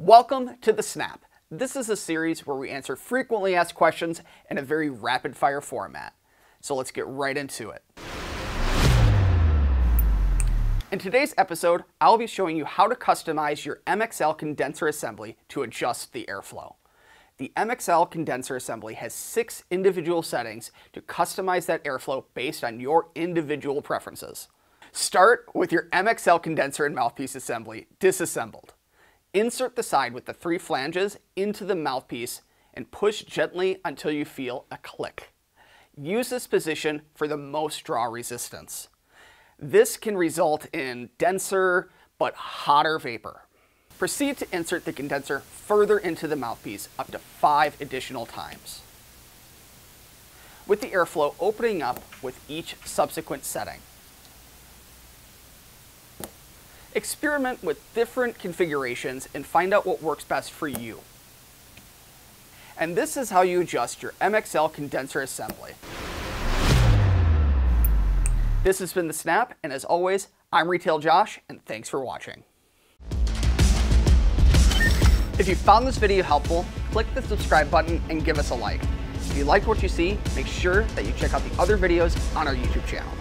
Welcome to The Snap. This is a series where we answer frequently asked questions in a very rapid fire format. So let's get right into it. In today's episode, I'll be showing you how to customize your MXL condenser assembly to adjust the airflow. The MXL condenser assembly has six individual settings to customize that airflow based on your individual preferences. Start with your MXL condenser and mouthpiece assembly disassembled. Insert the side with the three flanges into the mouthpiece and push gently until you feel a click. Use this position for the most draw resistance. This can result in denser but hotter vapor. Proceed to insert the condenser further into the mouthpiece up to five additional times. With the airflow opening up with each subsequent setting. Experiment with different configurations and find out what works best for you. And this is how you adjust your MXL condenser assembly. This has been The Snap, and as always, I'm Retail Josh, and thanks for watching. If you found this video helpful, click the subscribe button and give us a like. If you like what you see, make sure that you check out the other videos on our YouTube channel.